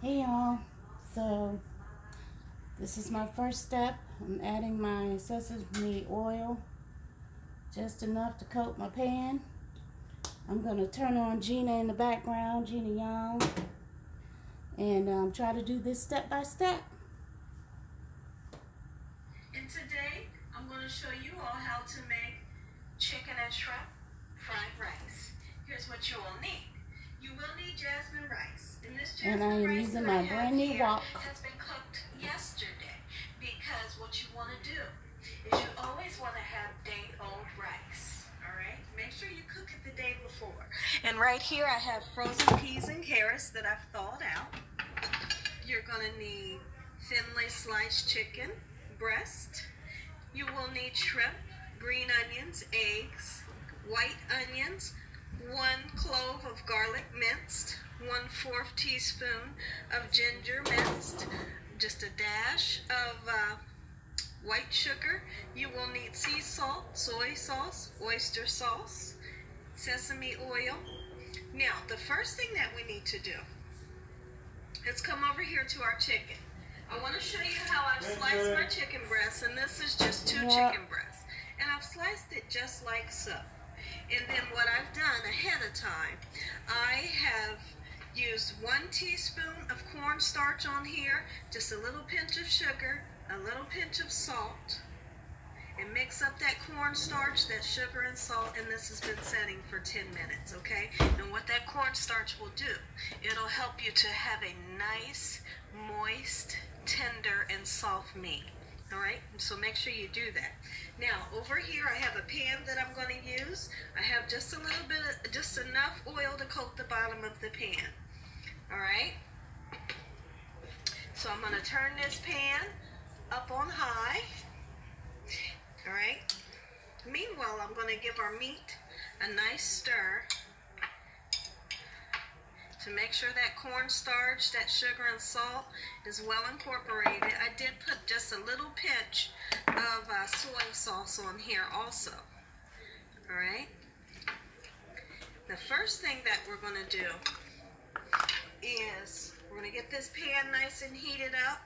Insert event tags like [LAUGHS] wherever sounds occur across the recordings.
Hey y'all, so this is my first step. I'm adding my sesame oil, just enough to coat my pan. I'm gonna turn on Gina in the background, Gina Young, and um, try to do this step by step. And today I'm gonna show you all how to make chicken and shrimp fried rice. Here's what you will need. And this jasmine And I am rice using my brand new wok. has been cooked yesterday because what you want to do is you always want to have day old rice. All right? Make sure you cook it the day before. And right here I have frozen peas and carrots that I've thawed out. You're going to need thinly sliced chicken breast. You will need shrimp, green onions, eggs, white onions, one clove of garlic minced, one fourth teaspoon of ginger minced, just a dash of uh, white sugar. You will need sea salt, soy sauce, oyster sauce, sesame oil. Now, the first thing that we need to do is come over here to our chicken. I want to show you how I've sliced my chicken breast, and this is just two chicken breasts. And I've sliced it just like so. And then what I've done ahead of time, I have used one teaspoon of cornstarch on here, just a little pinch of sugar, a little pinch of salt, and mix up that cornstarch, that sugar and salt, and this has been setting for 10 minutes, okay? And what that cornstarch will do, it'll help you to have a nice, moist, tender, and soft meat. All right, so make sure you do that. Now, over here, I have a pan that I'm going to use. I have just a little bit of, just enough oil to coat the bottom of the pan. All right, so I'm going to turn this pan up on high. All right. Meanwhile, I'm going to give our meat a nice stir to make sure that cornstarch, that sugar and salt is well incorporated. I did put just a little pinch of uh, soy sauce on here also. All right. The first thing that we're going to do is we're going to get this pan nice and heated up.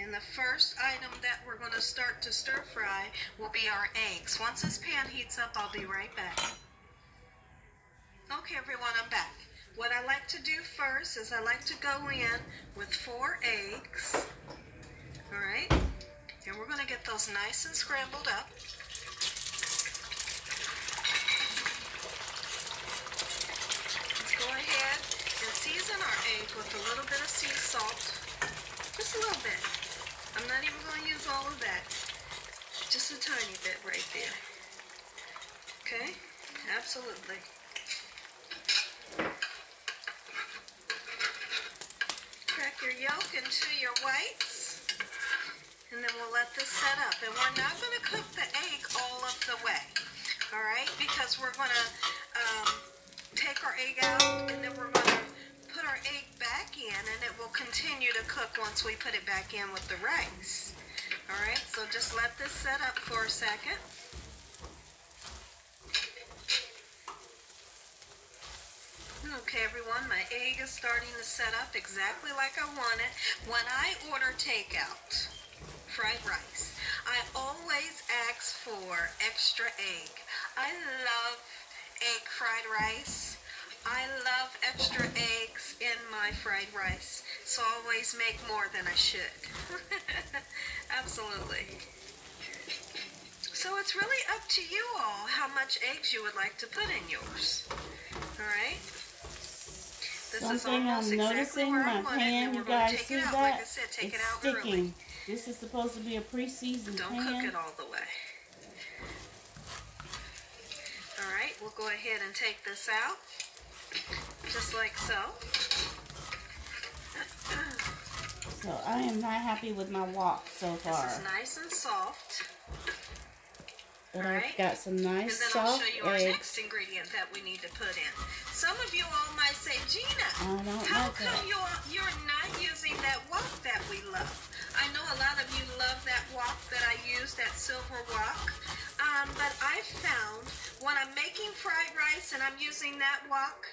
And the first item that we're going to start to stir fry will be our eggs. Once this pan heats up, I'll be right back. Okay, everyone, I'm back. What I like to do first is I like to go in with four eggs. All right. And we're going to get those nice and scrambled up. Let's go ahead and season our egg with a little bit of sea salt. Just a little bit. I'm not even going to use all of that. Just a tiny bit right there. Okay? Absolutely. Your yolk into your whites. And then we'll let this set up. And we're not going to cook the egg all of the way. All right? Because we're going to um, take our egg out and then we're going to put our egg back in and it will continue to cook once we put it back in with the rice. All right? So just let this set up for a second. Okay, everyone, my egg is starting to set up exactly like I want it. When I order takeout fried rice, I always ask for extra egg. I love egg fried rice. I love extra eggs in my fried rice, so I always make more than I should. [LAUGHS] Absolutely. So it's really up to you all how much eggs you would like to put in yours. All right? This is Something almost I'm exactly noticing my want it, and pan, you guys see out. that? Like I said, take it's it out sticking. early. This is supposed to be a pre-seasoned Don't pan. cook it all the way. All right, we'll go ahead and take this out, just like so. So I am not happy with my wok so This far. is nice and soft. But alright. I've got some And nice then I'll show you our next ingredient that we need to put in. Some of you all might say, Gina, how come that. you're, you're not using that wok that we love? I know a lot of you love that wok that I use, that silver wok. Um, but I found when I'm making fried rice and I'm using that wok,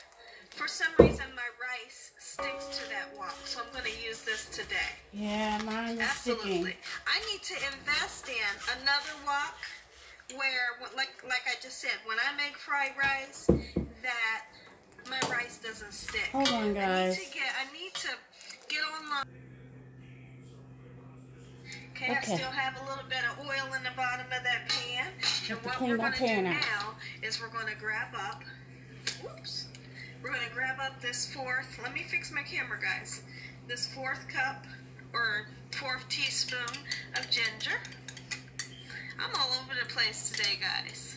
for some reason my rice sticks to that wok, so I'm going to use this today. Yeah, mine is Absolutely. sticking. I need to invest in another wok where, like, like I just said, when I make fried rice, that my rice doesn't stick. Hold on, guys. I need to get. I need to get online. Okay, I Okay. still have a little bit of oil in the bottom of that pan. And what we're going to do pan out. now is we're going to grab up. Whoops. We're going to grab up this fourth. Let me fix my camera, guys. This fourth cup or fourth teaspoon of ginger. I'm all over the place today, guys.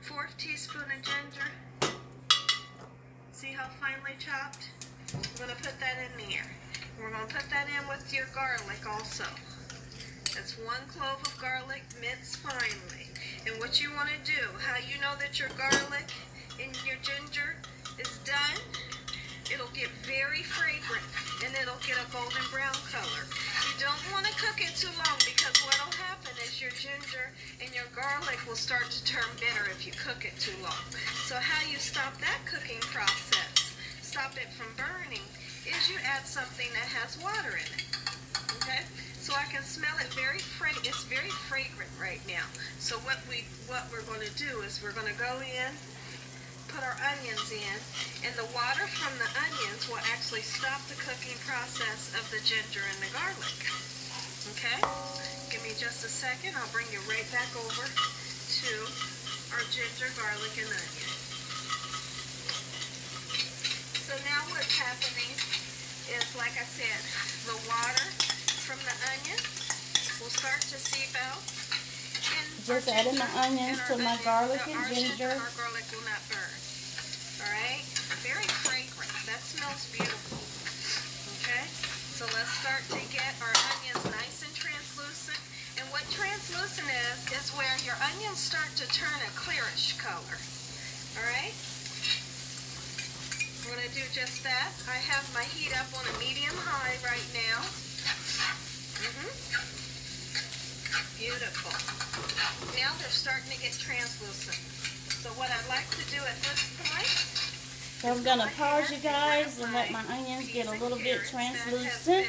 Fourth teaspoon of ginger. See how finely chopped? We're going to put that in there. We're going to put that in with your garlic also. That's one clove of garlic minced finely. And what you want to do, how you know that your garlic and your ginger is done, it'll get very fragrant and it'll get a golden brown color. You don't want to cook it too long because what'll happen is your ginger and your garlic will start to turn bitter if you cook it too long. So how you stop that cooking process, stop it from burning, is you add something that has water in it. Okay? So I can smell it very fra- it's very fragrant right now. So what we what we're going to do is we're going to go in, put our onions in, and the water from the onions will actually stop the cooking process of the ginger and the garlic. Okay? Give me just a second. I'll bring you right back over to our ginger, garlic, and onion. So now what's happening is, like I said, the water from the onion will start to seep out. Just adding my onions to my garlic and ginger. Garlic will not burn. All right? Very fragrant. That smells beautiful. Okay? So let's start to get our onions nice and translucent. And what translucent is, is where your onions start to turn a clearish color. All right? We're going to do just that. I have my heat up on a medium high right now. hmm Beautiful. Now they're starting to get translucent. So what I'd like to do at this point So I'm gonna pause you guys and let my onions get a little bit translucent,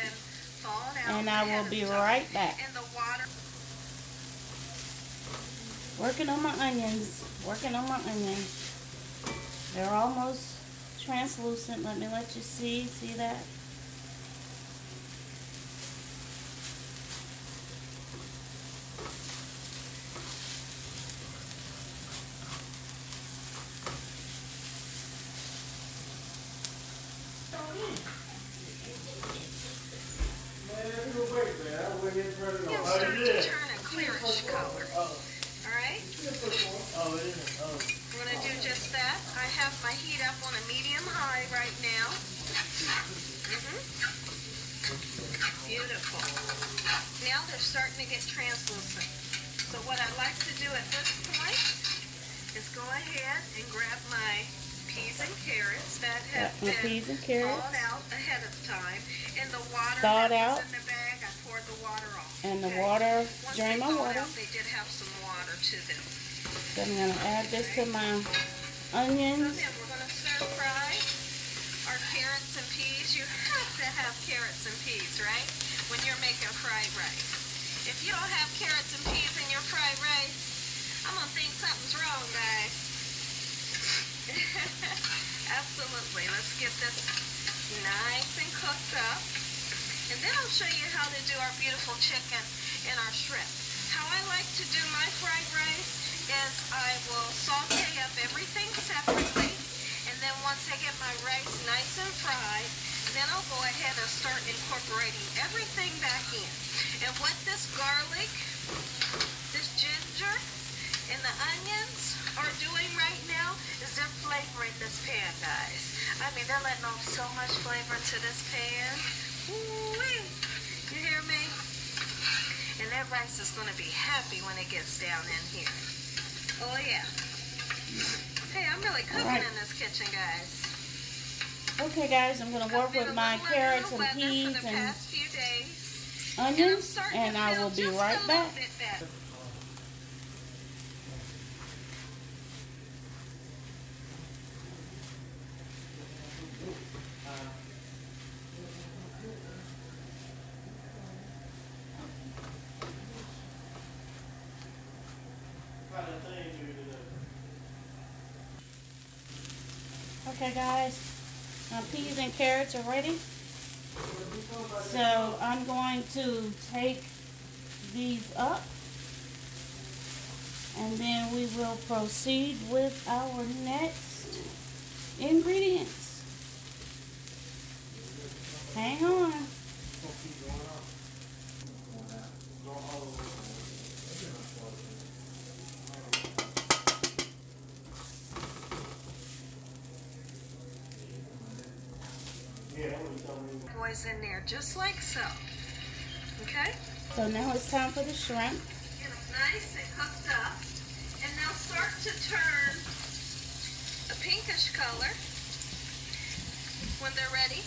and I will be right back. And the water. Working on my onions. Working on my onions. They're almost translucent. Let me let you see. See that? You'll start to turn a clearish color. Alright? Oh, it isn't. Oh. I'm gonna do just that. I have my heat up on a medium high right now. hmm Beautiful. Now get translucent. So what I'd like to do at this point is go ahead and grab my peas and carrots that have been peas and carrots. thawed out ahead of time. And the water Thawed out. was in the bag, I poured the water off. And the okay? water, Once drain my water. out, they did have some water to them. So I'm gonna add this to my So onions. then we're going to stir fry our carrots and peas. You have to have carrots and peas, right? When you're making fried rice. If you don't have carrots and peas in your fried rice, I'm to think something's wrong, guys. [LAUGHS] Absolutely. Let's get this nice and cooked up. And then I'll show you how to do our beautiful chicken and our shrimp. How I like to do my fried rice is I will saute up everything separately. And then once I get my rice nice and fried, then I'll go ahead and start incorporating everything back in. And what this garlic, this ginger, and the onions are doing right now is they're flavoring this pan, guys. I mean, they're letting off so much flavor to this pan. Ooh-wee. You hear me? And that rice is going to be happy when it gets down in here. Oh, yeah. Hey, I'm really cooking Alright. in this kitchen, guys. Okay, guys, I'm going to work with my carrots and peas and onions, and, I will be right back. Okay, guys my peas and carrots are ready. So I'm going to take these up and then we will proceed with our next ingredients. Hang on. Boys in there, just like so. Okay? So now it's time for the shrimp. Get them nice and cooked up. And they'll start to turn a pinkish color when they're ready.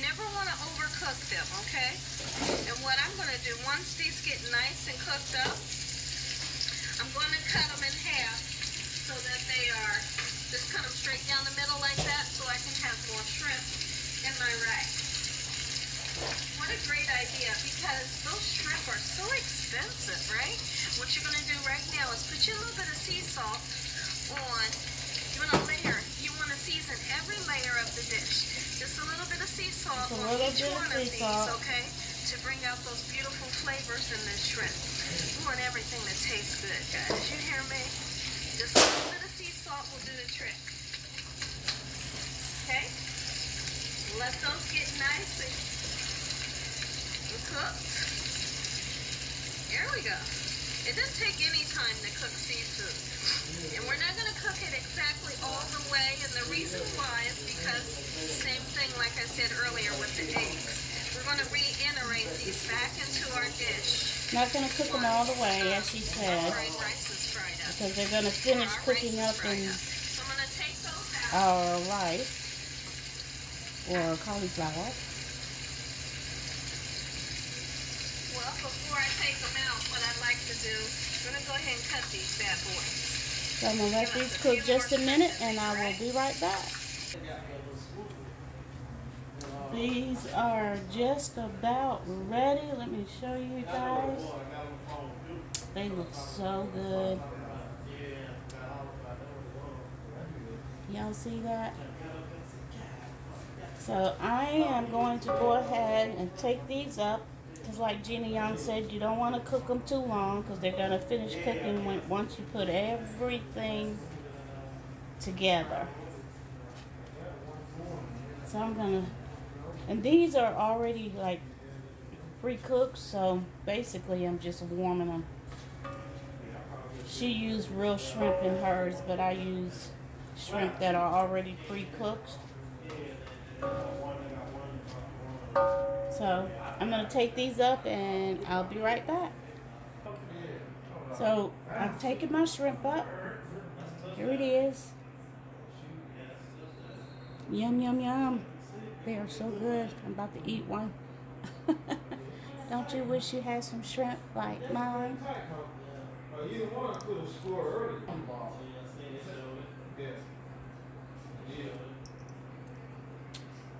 Never want to overcook them, okay? And what I'm going to do, once these get nice and cooked up, I'm going to cut them in half so that they are, just cut them straight down the middle like that so I can have more shrimp in my rice. What a great idea because those shrimp are so expensive, right? What you're going to do right now is put your little bit of sea salt on. You want to layer, you want to season every layer of the dish. Just a little bit of sea salt on each one of these, salt. okay? To bring out those beautiful flavors in this shrimp. We want everything to taste good, guys. You hear me? Just a little bit of sea salt will do the trick. Okay? Let those get nice and and cooked. There we go. It doesn't take any time to cook seafood. And we're not going to cook it exactly all the way. And the reason why is because same thing like I said earlier with the eggs. We're going to reiterate these back into our dish. Not gonna cook them all the way, as she said, fried rice is fried up. because they're gonna finish cooking up in. So I'm going to take those our rice or cauliflower. Before I take them out, what I'd like to do, I'm going to go ahead and cut these bad boys. So I'm gonna let these cook just a minute, and I will be right back. These are just about ready. Let me show you guys. They look so good. Y'all see that? So I am going to go ahead and take these up. Because like Gina Young said, you don't want to cook them too long because they're going to finish cooking when, once you put everything together. So I'm going to, and these are already like pre-cooked, so basically I'm just warming them. She used real shrimp in hers, but I use shrimp that are already pre-cooked. So I'm gonna take these up and I'll be right back. So I've taken my shrimp up. Here it is. Yum yum yum. They are so good. I'm about to eat one. [LAUGHS] Don't you wish you had some shrimp like mine?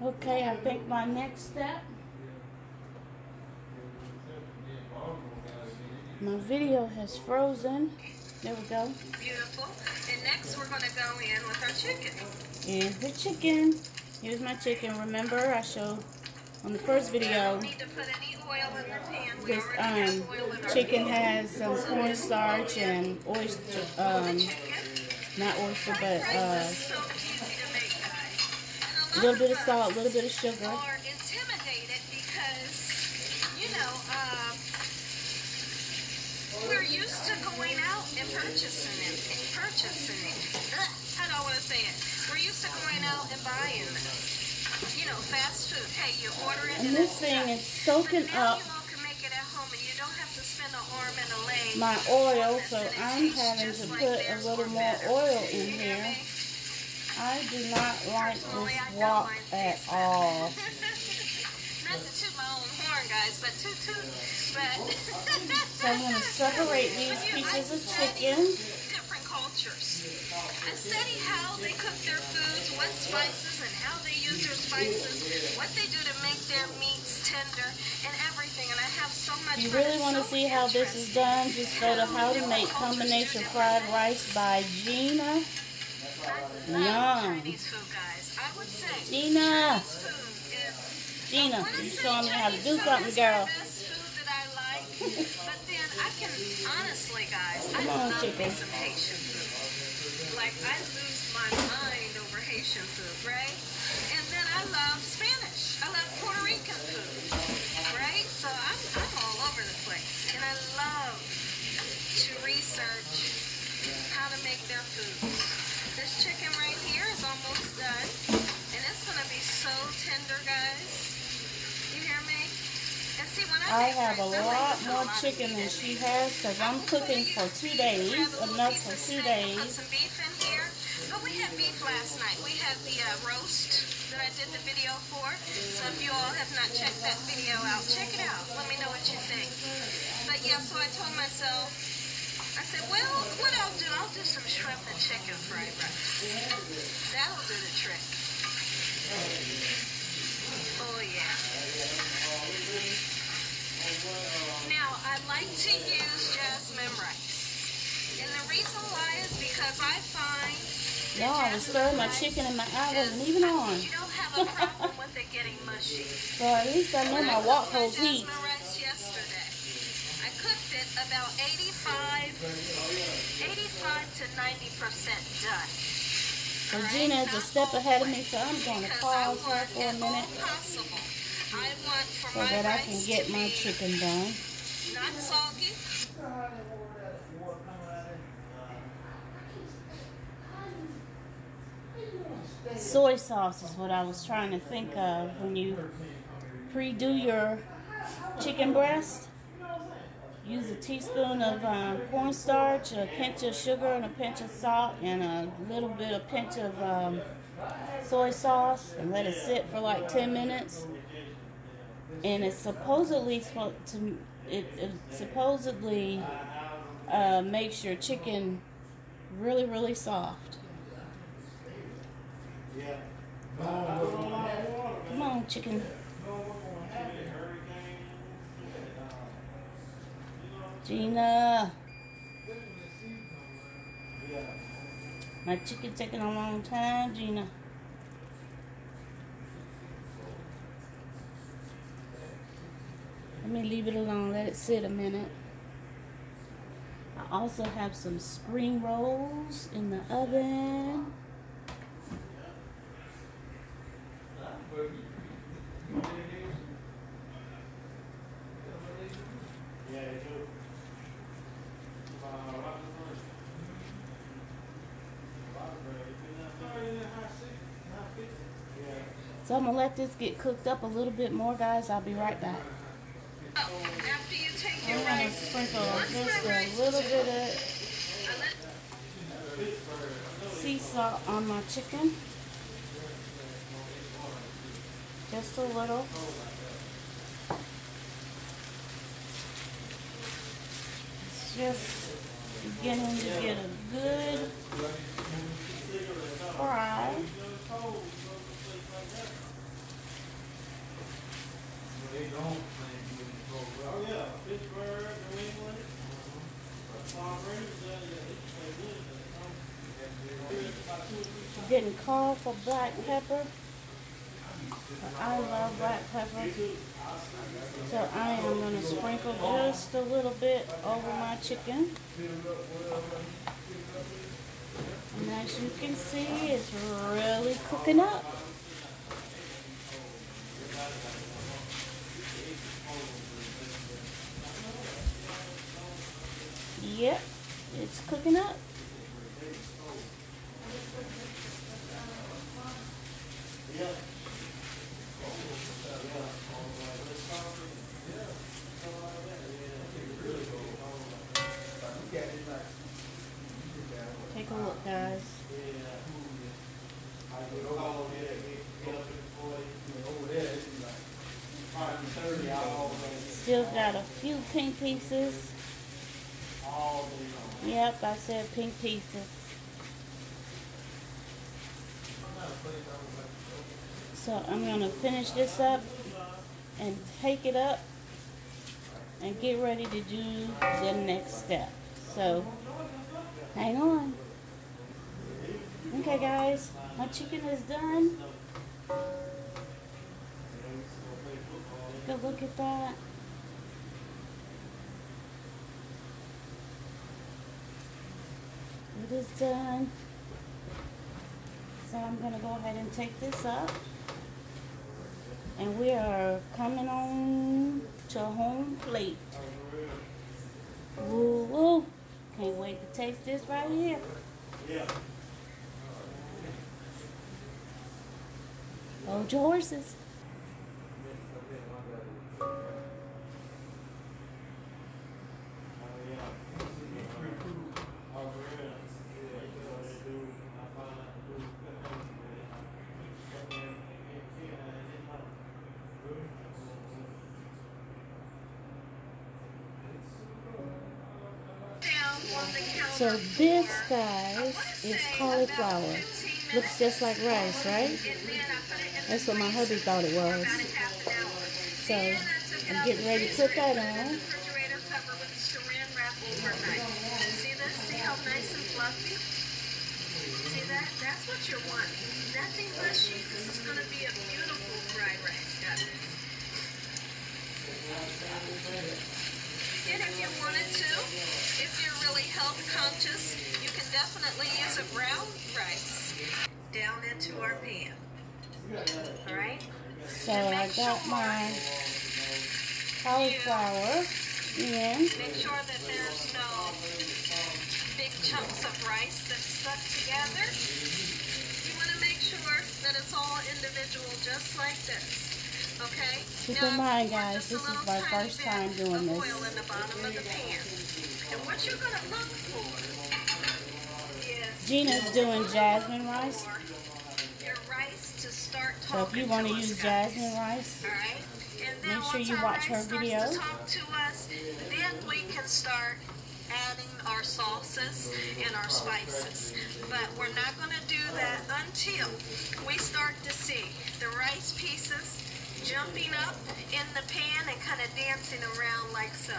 Okay, I think my next step. My video has frozen. There we go. Beautiful. And next we're going to go in with our chicken. And the chicken. Here's my chicken. Remember, I showed on the first We video. don't need to put any oil in the pan. We This um, have oil in our chicken has some cornstarch and oyster, um, not oyster, but uh, so easy to make, guys. A little bit of salt, a little bit of sugar. Are intimidated because, you know, um, we're used to going out and purchasing it and purchasing it. Ugh, how do I want to say it? We're used to going out and buying this. You know, fast food. Hey, you order it And this thing is soaking up you all can make it at home and you don't have to spend an arm and a leg. my oil, so I'm having to like put a little more better. oil in You here. I do not like Personally, this wok [LAUGHS] at all. Not to toot my own horn, guys, but toot toot. But oh, So [LAUGHS] I'm going to separate these pieces of chicken. different cultures. I study how they cook their foods, what spices and how they use their spices, what they do to make their meats tender, and everything. And I have so much. If you really want to so see how this is done, just go to How to Make Combination Fried Rice by Gina Young. Chinese food, guys. I would say Gina. Chinese food is Gina, you showing me how to do something, girl. The best food that I like, but then I can honestly, guys, I Come love chicken. me some Haitian food. Like I lose my mind over Haitian food, right? And then I love Spanish. I love Puerto Rican food, right? So I'm I'm all over the place, and I love to research how to make their food. This chicken right here is almost done, and it's gonna be so tender, guys. You hear me? And see, when I, have a rice, I like lot more chicken than she has because I'm cooking for two days, enough for two steak and Put days. some beef in here. But we had beef last night. We had the uh, roast that I did the video for. So if you all have not checked that video out, check it out. Let me know what you think. But yeah, so I told myself, I said, well, what I'll do, I'll do some shrimp and chicken fried rice. That'll do the trick. Oh yeah. Now, I like to use jasmine rice. And the reason why is because I find Y'all, I was stirring my chicken and my eye wasn't even on. You don't have a problem with it getting mushy. So at least I know my I wok cooked my holds heat. jasmine rice yesterday, I cooked it about 85, 85 to 90% done. So Alright, Gina is a step ahead of me, so I'm going to pause her for a minute possible. I want for so my that I can get my chicken done. not soggy. Soy sauce is what I was trying to think of when you pre-do your chicken breast. Use a teaspoon of um, cornstarch, a pinch of sugar, and a pinch of salt, and a little bit of pinch of um, soy sauce, and let it sit for like 10 minutes. And it's supposedly supposed to it, it supposedly uh, makes your chicken really really soft. Come on, chicken. Gina. My chicken taking a long time, Gina. Let me leave it alone, let it sit a minute. I also have some spring rolls in the oven. So I'm gonna let this get cooked up a little bit more, guys. I'll be right back. Oh, after you take your I'm gonna rice, sprinkle uh, just a little bit of sea salt on my chicken. Just a little. It's just beginning to get a good fry. Oh, yeah, Pittsburgh, New England. Palm Didn't call for black pepper. I love black pepper. So I am going to sprinkle just a little bit over my chicken. And as you can see, it's really cooking up. Yep, it's cooking up. Take a look, guys. Still got a few pink pieces. Yep, I said pink pieces. So I'm gonna finish this up and take it up and get ready to do the next step. So hang on. Okay, guys, my chicken is done. Good look at that. Is done. So I'm going to go ahead and take this up. And we are coming on to home plate. Woo woo. Can't wait to taste this right here. Yeah. Hold your horses. So this, guys, is cauliflower. Looks just like rice, right? That's what my hubby thought it was. So I'm getting ready to put that on. Refrigerator cover with saran wrap overnight. See this? See how nice and fluffy? See that? That's what you're wanting. Nothing mushy. This is going to be a beautiful fried rice, guys. And if you wanted to, if you're really you can definitely use a brown rice down into our pan. All right? So I got my cauliflower in. Make sure that there's no big chunks of rice that's stuck together. You want to make sure that it's all individual, just like this. Okay? Keep Now, in mind, guys, this is my first time doing of this. Oil in the bottom of the pan. And what you're going to look for is Gina's doing jasmine rice. rice to start So if you want to use guys. jasmine rice, All right. And then Make sure you watch her video. To talk to us, then we can start adding our sauces and our spices. But we're not going to do that until we start to see the rice pieces jumping up in the pan kind of dancing around like so.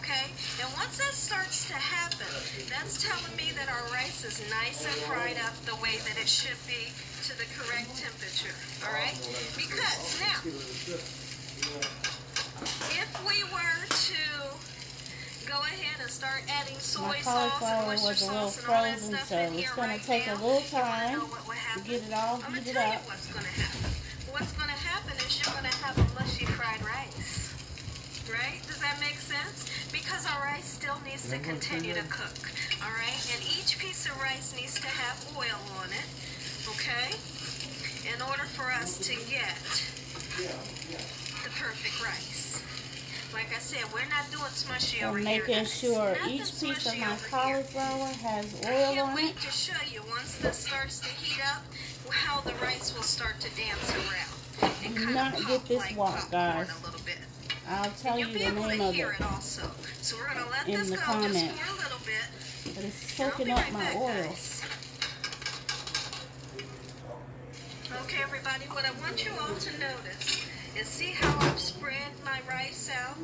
Okay? And once that starts to happen, that's telling me that our rice is nice and fried up the way that it should be to the correct temperature. All right? Because now, if we were to go ahead and start adding soy my sauce and cauliflower oyster was a little sauce and all that frozen, stuff so in it's going right to take a now, little you time to get it all heated up. what's going to happen. What's going to happen is you're going to have a mushy fried rice. Right? Does that make sense? Because our rice still needs to continue to cook. All right? And each piece of rice needs to have oil on it. Okay? In order for us to get the perfect rice. Like I said, we're not doing smushy over I'm here. making sure Nothing each piece of smushy my over here. cauliflower has I oil can't wait it. to show you once this starts to heat up how the rice will start to dance around and kind not of get pop this like wok, popcorn guys. a little bit. I'll tell you You'll the name to of hear it, also. So we're gonna let in this the go comments. just for a little bit. but it's soaking be up right my back, oil. guys. Okay, everybody, what I want you all to notice is see how I've spread my rice out?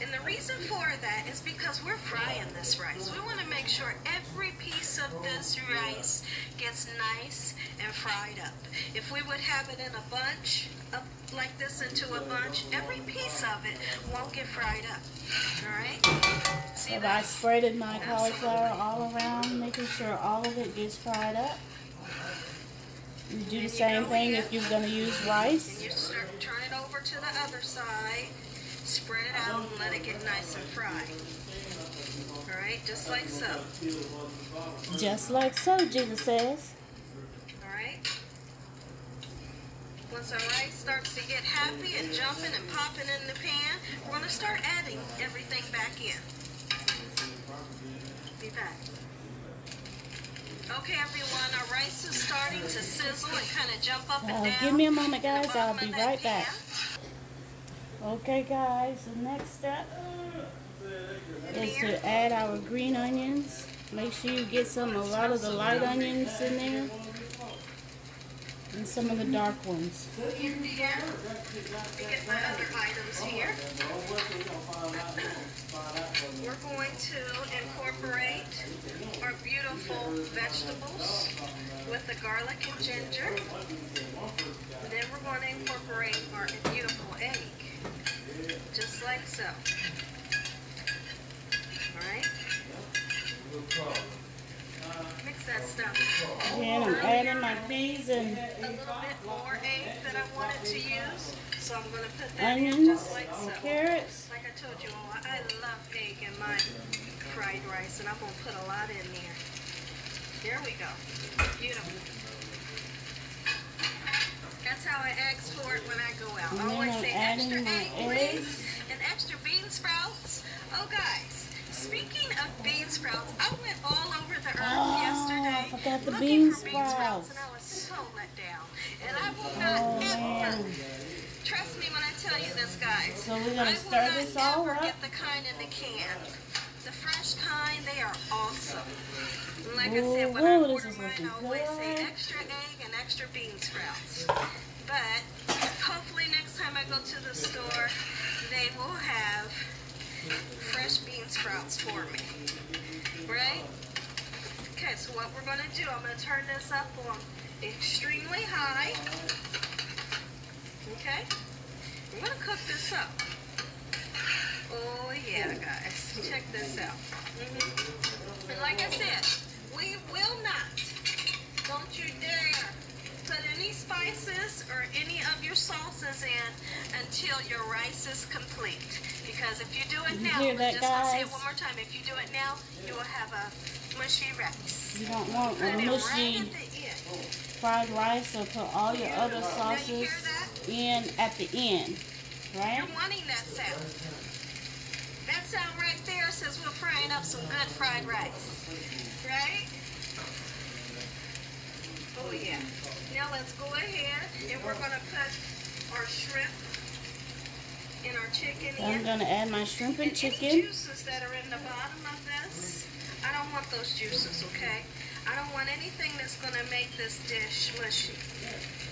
And the reason for that is because we're frying this rice. We want to make sure every piece of this rice gets nice and fried up. If we would have it in a bunch, up like this into a bunch, every piece of it won't get fried up. All right? See Have I spreaded my cauliflower all around, making sure all of it gets fried up? You do the same thing if you're going to use And rice. To the other side, spread it out, and let it get nice and fried. All right, just like so. Just like so, Jesus says. All right. Once our rice starts to get happy and jumping and popping in the pan, we're going to start adding everything back in. Be back. Okay, everyone, our rice is starting to sizzle and kind of jump up and Uh, down. give me a moment, guys. I'll be right back. Okay, guys, the next step is to add our green onions. Make sure you get some, a lot of the light onions in there. and some of the dark ones. Get my other items here. We're going to incorporate our beautiful vegetables with the garlic and ginger. Then we're going to incorporate our beautiful egg, just like so. All right. Mix that stuff. And I'm adding my peas and A little bit more egg that I wanted to use, so I'm going to put that in onions just like so. carrots. Like I told you all, I love egg in my fried rice, and I'm gonna put a lot in there. There we go. Beautiful. That's how I ask for it when I go out. I always say adding extra my egg, please, and extra bean sprouts. Oh, guys, speaking of bean sprouts, I went all over the earth Oh, yesterday I forgot the looking bean for bean sprouts, and I was so let down. And I will not Oh ever. Trust me when I tell you this, guys. So we're I gonna will stir not this all ever up. get the kind in the can. The fresh kind, they are awesome. And Like I said, when I Ooh, this order mine, I always say extra egg and extra bean sprouts. But hopefully next time I go to the store, they will have fresh bean sprouts for me. Right? Okay, so what we're going to do, I'm going to turn this up on extremely high. Okay? I'm going to cook this up. Oh, yeah, guys. Check this out. Mhm. And like I said, we will not, don't you dare, put any spices or any of your sauces in until your rice is complete. Because if you do it You now, hear that, just gonna say it one more time. If you do it now, you will have a mushy rice. You don't want Put a right mushy end. fried rice, so put all your other Now you sauces in at the end, right? You're wanting that sound. That sound right there says we're frying up some good fried rice. Right? Oh yeah. Now let's go ahead and we're gonna put our shrimp and our chicken I'm in. gonna add my shrimp and And any chicken. juices that are in the bottom of this, I don't want those juices, okay? I don't want anything that's gonna make this dish mushy.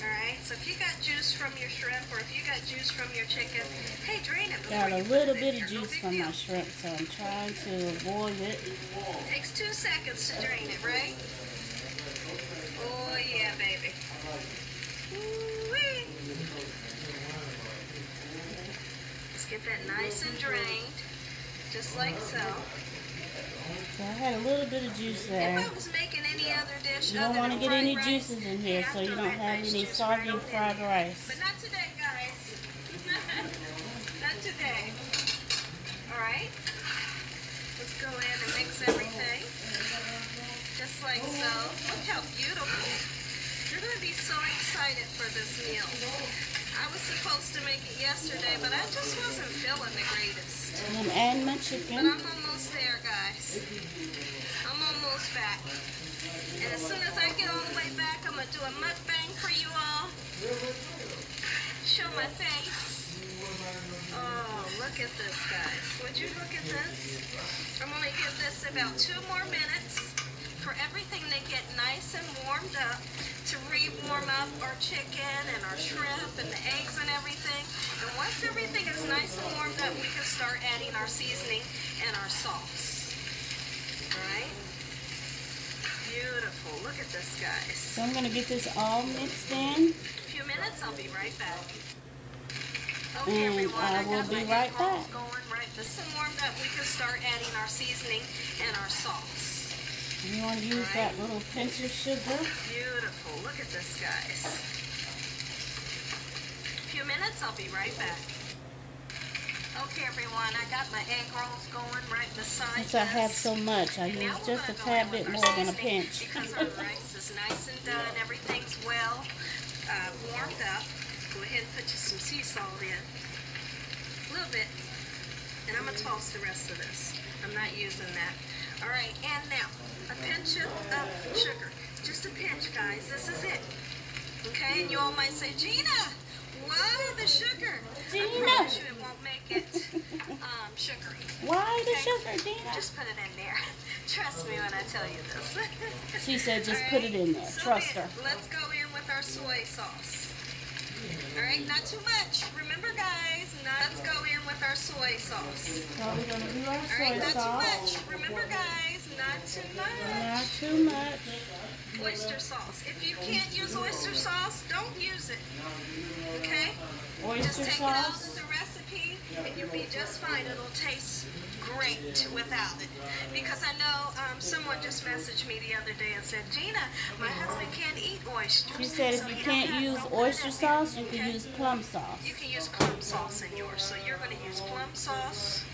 Alright? So if you got juice from your shrimp or if you got juice from your chicken, hey, drain it Got a little bit of juice from my shrimp, so I'm trying to avoid it. Takes two seconds to drain it, right? Oh yeah, baby. Ooh-wee. Let's get that nice and drained, just like so. So I had a little bit of juice If there. I was making any other dish You don't want to get any rice, juices in here, so you don't have any soggy fried rice. But not today, guys. [LAUGHS] not today. All right. Let's go in and mix everything. Just like so. Look how beautiful. You're going to be so excited for this meal. I was supposed to make it yesterday, but I just wasn't feeling the greatest. And adding my But chicken. I'm almost there, guys. I'm almost back. And as soon as I get all the way back, I'm going to do a mukbang for you all. Show my face. Oh, look at this, guys. Would you look at this? I'm going to give this about two more minutes for everything to get nice and warmed up to re-warm up our chicken and our shrimp and the eggs and everything. And once everything is nice and warmed up, we can start adding our seasoning and our sauce. Alright? Beautiful. Look at this, guys. So I'm gonna get this all mixed in. A few minutes, I'll be right back. Okay, And everyone, I I, will be right back. going right. This is warmed up. We can start adding our seasoning and our sauce. You want to use that little pinch of sugar. Beautiful. Look at this, guys. A few minutes, I'll be right back. Okay, everyone, I got my egg rolls going right beside Since I have so much, I use just a tad bit more than a pinch. Because our rice is nice and done, everything's well uh, warmed up. Go ahead and put you some sea salt in. A little bit. And I'm going to toss the rest of this. I'm not using that. All right, and now a pinch of, sugar. Just a pinch, guys. This is it. Okay, and you all might say, Gina, why the sugar? I Gina. promise you it won't make it um, sugary. Why the Okay. sugar, Gina? Just put it in there. [LAUGHS] Trust me when I tell you this. She said just All put it in there. So Trust then, her. Let's go in with with our soy sauce. All right, not too much. Remember, guys, let's go in with our soy sauce. So we're gonna do our All right, soy not too much. Remember, guys, not too much. Not too much. Oyster sauce. If you can't use oyster sauce, don't use it. Okay? Oyster Just take it out of the recipe and you'll be just fine. It'll taste great without it. Because I know um, someone just messaged me the other day and said, Gina, my husband can't eat oysters. She said if you can't use oyster sauce, you can use plum sauce. You can use plum sauce in yours. So you're going to use plum sauce.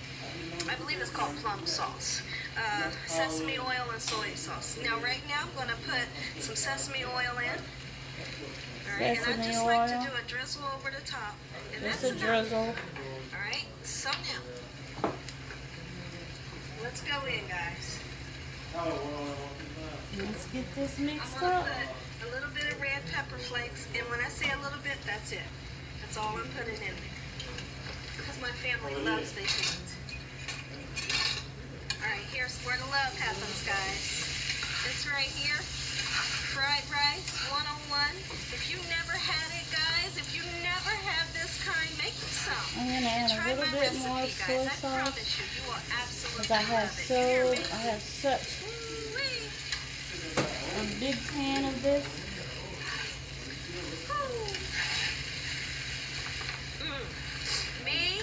I believe it's called plum sauce. Uh, sesame oil and soy sauce. Now, right now, I'm going to put some sesame oil in. All right, and I just like to do a drizzle over the top. And Just that's a enough. drizzle. All right, so now, let's go in, guys. Oh, well, well, Let's get this I'm mixed gonna up. put a little bit of red pepper flakes, and when I say a little bit, that's it. That's all I'm putting in there. Because my family loves their meat. All right, here's where the love happens, guys. This right here, fried rice 101. If you never had it, guys, if you never have this I'm gonna add a little bit more soy I sauce promise you, you will absolutely because I have so You hear me? I have such a big pan of this. Mm. Me,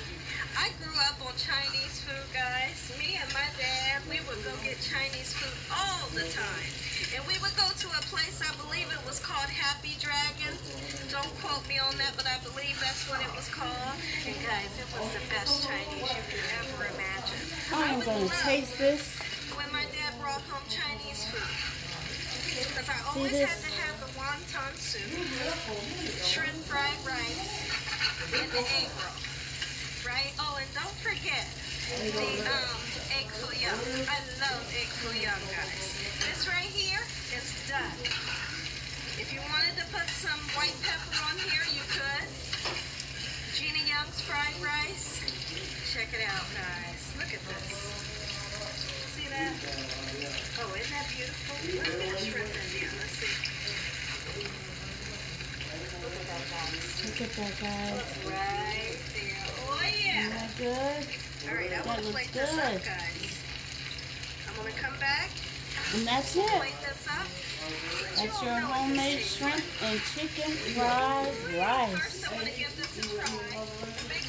I grew up on Chinese food, guys. Me and my dad, we would go get Chinese food all the time. And we would go to a place, I believe it was called Happy Dragon. Don't quote me on that, but I believe that's what it was called. And guys, it was the best Chinese you could ever imagine. I am gonna taste this. when my dad brought home Chinese food. Because I always had to have the wonton soup, shrimp fried rice, and the egg roll. Right? Oh, and don't forget the um, egg foo. I love egg young, guys. This right here is done. If you wanted to put some white pepper on here, you could. Gina Young's fried rice. Check it out, guys. Look at this. See that? Oh, isn't that beautiful? Let's get a shrimp in here. Let's see. Look at that, guys. Look at that, guys. Right there. Oh, yeah. Isn't that good? All right, I'm That to looks plate this up, good. guys. I'm going to come back, And that's it. plate this up. That's your homemade shrimp and chicken fried rice. First, I'm going to give this a try. Make